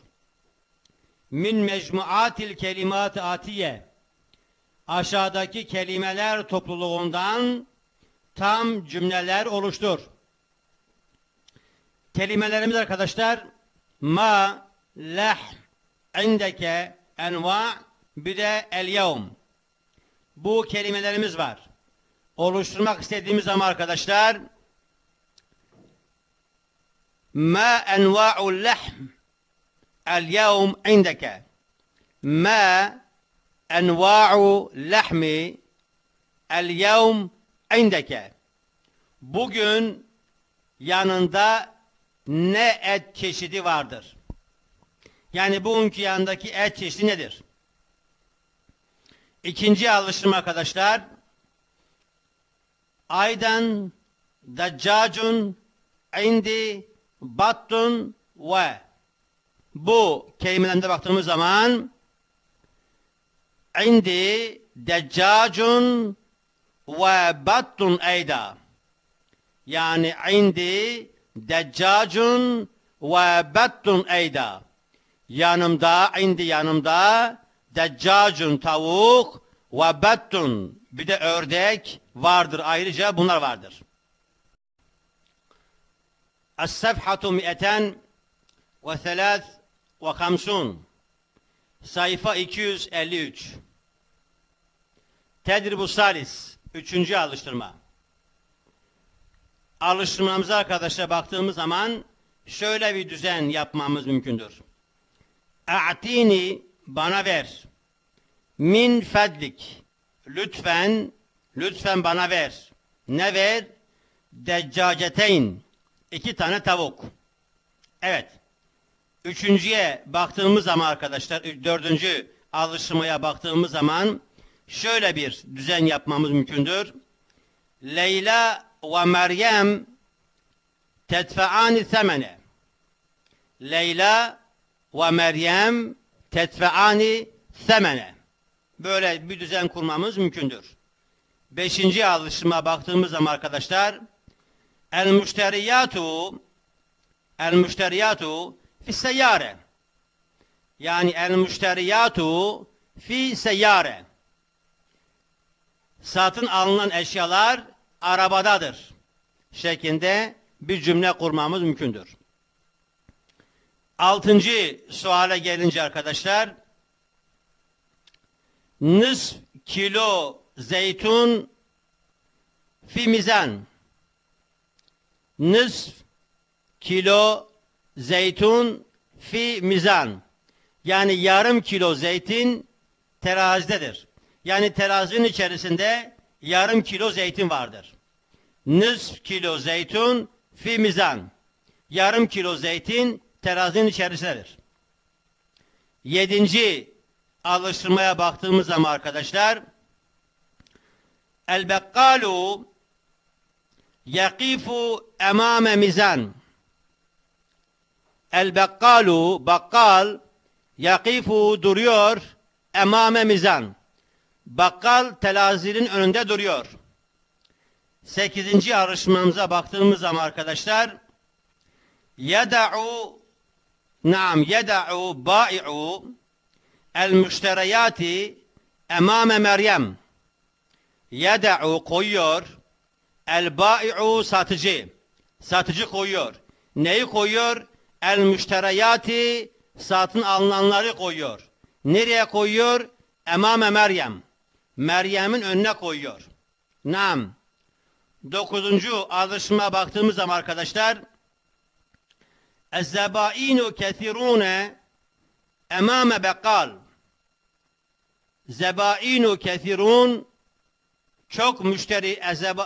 Min mecmuatil kelimat atiye, aşağıdaki kelimeler topluluğundan tam cümleler oluştur. Kelimelerimiz arkadaşlar ma, lehm, indeke, enva, bir de el yevm. Bu kelimelerimiz var. Oluşturmak istediğimiz zaman arkadaşlar ma enva'ul lehm el yevm indeke ma enva'u lehmi el yevm indeke bugün yanında ne et çeşidi vardır? Yani bugünkü yanındaki et çeşidi nedir? İkinci alıştırma arkadaşlar. Aydan daccacun indi battun ve bu kelimelerinde baktığımız zaman indi deccacun ve battun eyda. Yani indi deccacun ve battun eyda. Yanımda indi yanımda deccacun tavuk ve battun. Bir de ördek vardır ayrıca bunlar vardır. Es-sefhatu mi'eten ve thelâth ve hamsun sayfa 253 Tedribu salis üçüncü alıştırma alıştırmamıza arkadaşlar baktığımız zaman şöyle bir düzen yapmamız mümkündür. A'tini bana ver. Min fedlik. Lütfen, lütfen bana ver. Ne ver? Deccaceteyn. İki tane tavuk. Evet. Üçüncüye baktığımız zaman arkadaşlar, dördüncü alışmaya baktığımız zaman şöyle bir düzen yapmamız mümkündür. Leyla ve Meryem tedfe'ani semene. Leyla ve Meryem tedfe'ani semene. Böyle bir düzen kurmamız mümkündür. Beşinci alışıma baktığımız zaman arkadaşlar el müşteriyatu el müşteriyatu fi seyyare yani el müşteriyatu fi seyyare satın alınan eşyalar arabadadır şeklinde bir cümle kurmamız mümkündür. Altıncı suale gelince arkadaşlar nısf kilo zeytun fi mizan nısf kilo zeytun fi mizan yani yarım kilo zeytin terazidedir. Yani terazinin içerisinde yarım kilo zeytin vardır. Nısf kilo zeytun fi mizan. Yarım kilo zeytin terazinin içerisindedir. Yedinci alıştırmaya baktığımız zaman arkadaşlar el bekkalu yakifu emame mizan el bekkalu bakkal yakifu duruyor emame mizan bakkal telazinin önünde duruyor. Sekizinci arışmamıza baktığımız zaman arkadaşlar yeda'u naam yeda'u ba'i'u el müşteriyati emame Meryem. Yeda'u koyuyor el ba'i'u satıcı. Satıcı koyuyor. Neyi koyuyor? El müşteriyati satın alınanları koyuyor. Nereye koyuyor? Emame Meryem Meryem'in önüne koyuyor. Nam. Dokuzuncu alışma baktığımız zaman arkadaşlar Ezzebainu kethirune emame bekal Zebainu kethirun çok müşteri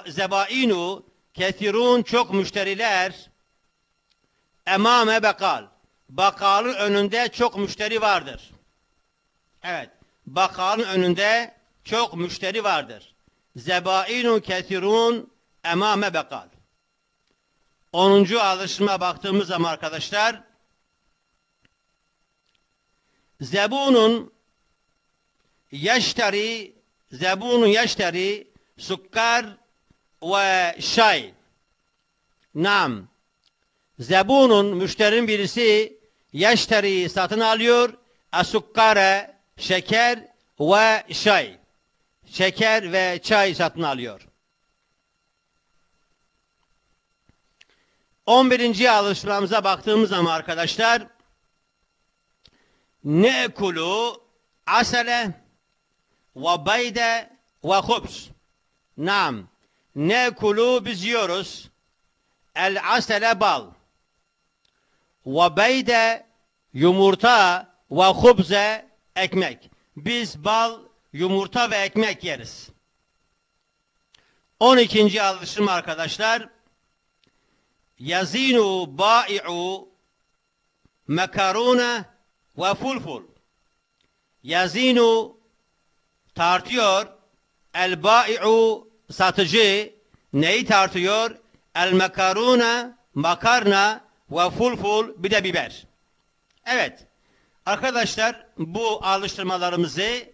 zebainu kethirun çok müşteriler emame bekal bakalın önünde çok müşteri vardır. Evet. Bakalın önünde çok müşteri vardır. Zebainu kethirun emame bakal. 10. alışıma baktığımız zaman arkadaşlar zebunun yeşteri zebunun yeşteri sukkar ve şay nam zebunun müşterinin birisi yeşteri satın alıyor asukkare şeker ve şay şeker ve çay satın alıyor 11. alışmamıza baktığımız zaman arkadaşlar ne'kulu asale ve beyde ve hubs. Nam. Ne'kulu biz yiyoruz. El asale bal. Ve beyde yumurta ve hubze ekmek. Biz bal, yumurta ve ekmek yeriz. 12. alışım arkadaşlar yazinu ba'i'u makaruna ve fulful. Yazinu tartıyor. El ba'i'u satıcı neyi tartıyor? El makaruna makarna ve fulful bir de biber. Evet. Arkadaşlar bu alıştırmalarımızı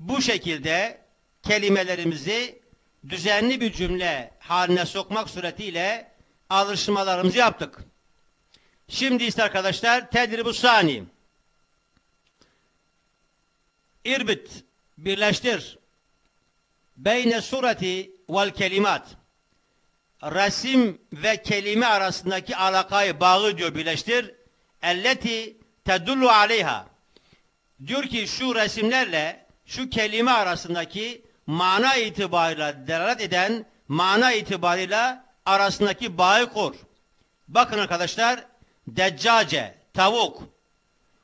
bu şekilde kelimelerimizi düzenli bir cümle haline sokmak suretiyle alışmalarımızı yaptık. Şimdi ise arkadaşlar tedribu sani. İrbit birleştir. Beyne sureti vel kelimat. Resim ve kelime arasındaki alakayı bağı diyor birleştir. Elleti tedullu aleyha. Diyor ki şu resimlerle şu kelime arasındaki mana itibarıyla delalet eden mana itibarıyla arasındaki bağı kur. Bakın arkadaşlar deccace, tavuk.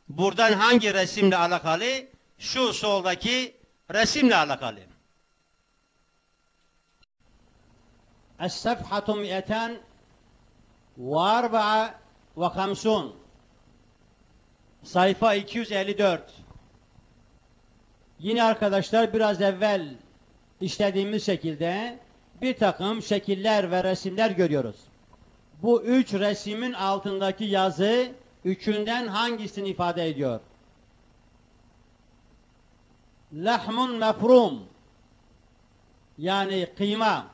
Buradan hangi resimle alakalı? Şu soldaki resimle alakalı. Es-sefhatu mi'eten ve arba'a ve kamsun. Sayfa 254. Yine arkadaşlar biraz evvel işlediğimiz şekilde bir takım şekiller ve resimler görüyoruz. Bu üç resimin altındaki yazı üçünden hangisini ifade ediyor? Lahmun mefrum yani kıyma.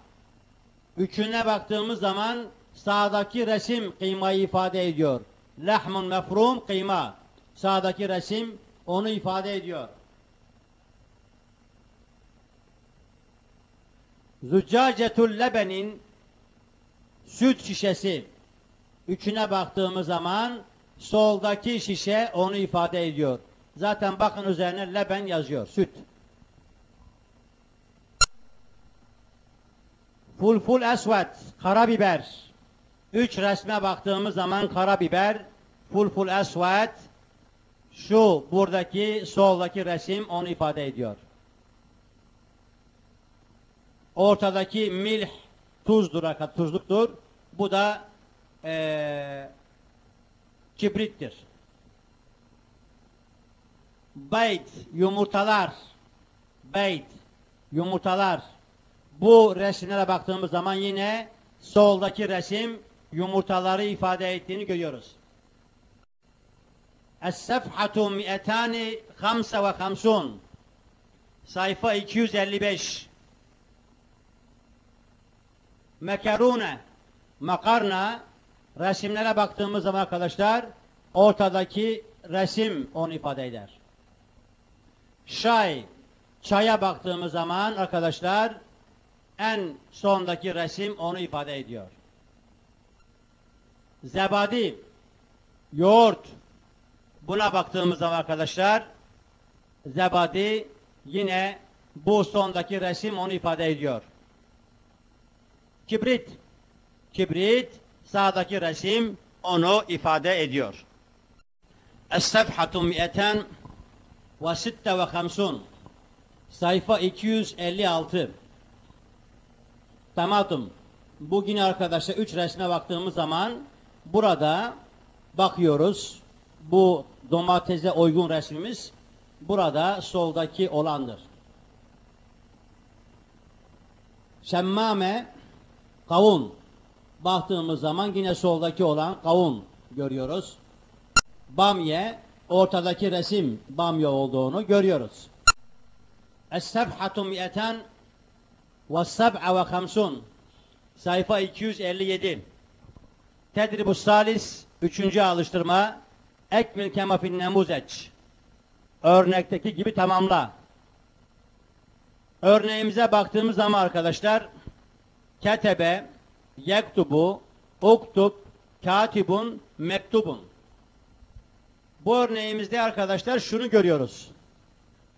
Üçüne baktığımız zaman sağdaki resim kıymayı ifade ediyor. Lahmun mefrum kıyma. Sağdaki resim onu ifade ediyor. Züccacetul lebenin süt şişesi. Üçüne baktığımız zaman soldaki şişe onu ifade ediyor. Zaten bakın üzerine leben yazıyor. Süt. Fulful esvet. Karabiber. Üç resme baktığımız zaman karabiber. Fulful esvet. Şu buradaki soldaki resim onu ifade ediyor. Ortadaki milh tuzdur, tuzluktur. Bu da eee kibrittir. Beyt, yumurtalar. Beyt, yumurtalar. Bu resimlere baktığımız zaman yine soldaki resim yumurtaları ifade ettiğini görüyoruz. Es-sefhatu mi'etani hamse ve hamsun. Sayfa 255. Mekarune, makarna, resimlere baktığımız zaman arkadaşlar, ortadaki resim onu ifade eder. Şay, çaya baktığımız zaman arkadaşlar, en sondaki resim onu ifade ediyor. Zebadi, yoğurt, buna baktığımız zaman arkadaşlar, zebadi yine bu sondaki resim onu ifade ediyor. Kibrit. Kibrit sağdaki resim onu ifade ediyor. Es-sefhatu mi'eten ve sitte ve hamsun. Sayfa 256. Tamatum. Bugün arkadaşlar üç resme baktığımız zaman burada bakıyoruz. Bu domatese uygun resmimiz burada soldaki olandır. Şemmame kavun. Baktığımız zaman yine soldaki olan kavun görüyoruz. Bamye ortadaki resim bamya olduğunu görüyoruz. Es-sebhatu mi'eten ve seb'a ve hamsun. Sayfa 257. Tedribus salis. Üçüncü alıştırma. Ekmil kema fin nemuzeç. Örnekteki gibi tamamla. Örneğimize baktığımız zaman arkadaşlar ketebe, yektubu, uktub, katibun, mektubun. Bu örneğimizde arkadaşlar şunu görüyoruz.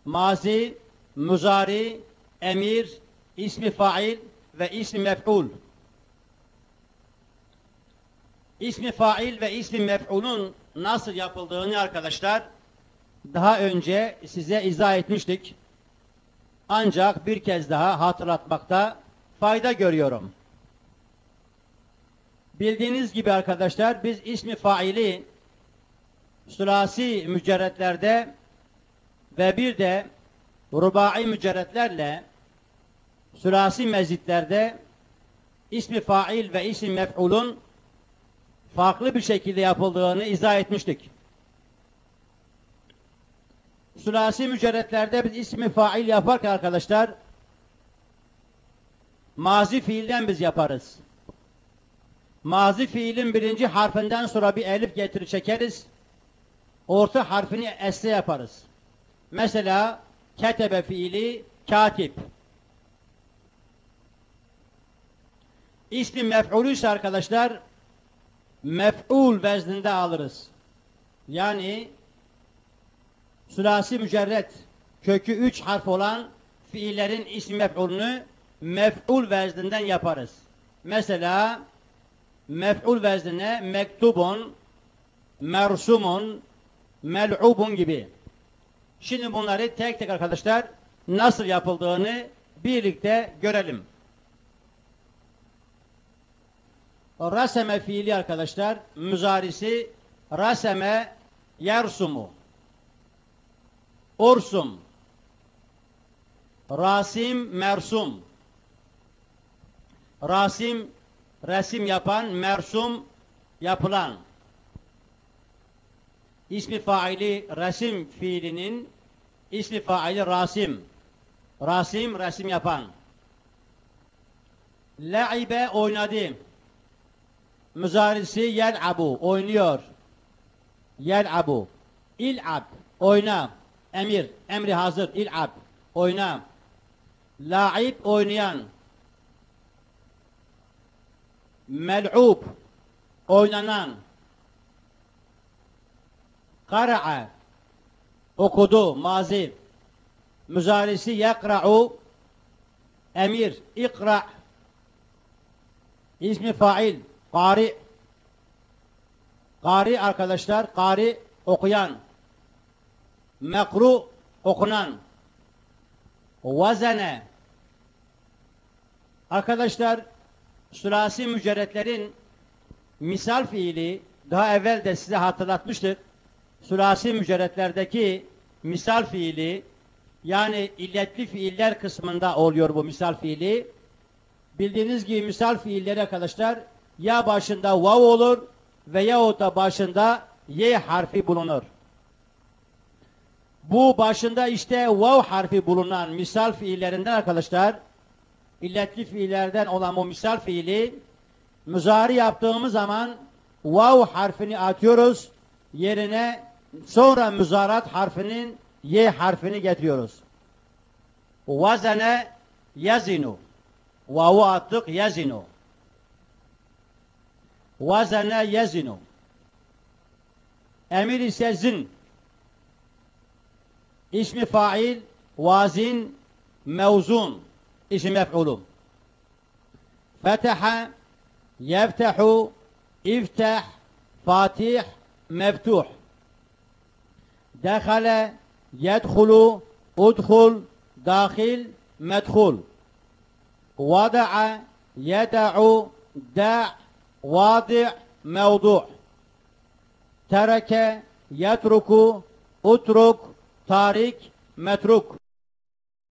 Mazi, muzari, emir, ismi fail ve ismi mef'ul. İsmi fail ve ismi mef'ulun nasıl yapıldığını arkadaşlar daha önce size izah etmiştik. Ancak bir kez daha hatırlatmakta fayda görüyorum. Bildiğiniz gibi arkadaşlar biz ismi faili sülasi mücerretlerde ve bir de rubai mücerretlerle sülasi mezitlerde ismi fail ve ismi mef'ulun farklı bir şekilde yapıldığını izah etmiştik. Sülasi mücerretlerde biz ismi fail yaparken arkadaşlar mazi fiilden biz yaparız. Mazi fiilin birinci harfinden sonra bir elif getirir çekeriz. Orta harfini esre yaparız. Mesela ketebe fiili katip. İsmi mef'ulü ise arkadaşlar mef'ul vezninde alırız. Yani sülasi mücerret kökü üç harf olan fiillerin ismi mef'ulünü mef'ul vezninden yaparız. Mesela mef'ul veznine mektubun, mersumun, mel'ubun gibi. Şimdi bunları tek tek arkadaşlar nasıl yapıldığını birlikte görelim. Raseme fiili arkadaşlar müzarisi raseme yersumu ursum rasim mersum rasim resim yapan mersum yapılan ismi faili resim fiilinin ismi faili rasim rasim resim yapan La'ibe oynadı. Müzarisi yel'abu oynuyor. Yel'abu. İl'ab oyna. Emir. Emri hazır. İl'ab oyna. La'ib oynayan. Mel'ub oynanan. Kara'a okudu mazi. Müzarisi yakra'u emir. İkra' İsmi fail. Kari. Kari arkadaşlar. Kari okuyan. Mekru okunan. Vazene. Arkadaşlar Sülasi mücerretlerin misal fiili daha evvel de size hatırlatmıştık. Sülasi mücerretlerdeki misal fiili yani illetli fiiller kısmında oluyor bu misal fiili. Bildiğiniz gibi misal fiilleri arkadaşlar ya başında vav olur veyahut da başında y harfi bulunur. Bu başında işte vav harfi bulunan misal fiillerinden arkadaşlar illetli fiillerden olan bu misal fiili müzari yaptığımız zaman vav harfini atıyoruz yerine sonra müzarat harfinin y harfini getiriyoruz. Vazene yazinu. Vavu attık yazinu. Vazene yazinu. Emir ise zin. İsmi fail, vazin, mevzun. اسم مفعول فتح يفتح افتح فاتح مفتوح. دخل يدخل أدخل داخل مدخول. وضع يدع دع واضع موضوع. ترك يترك أترك تارك متروك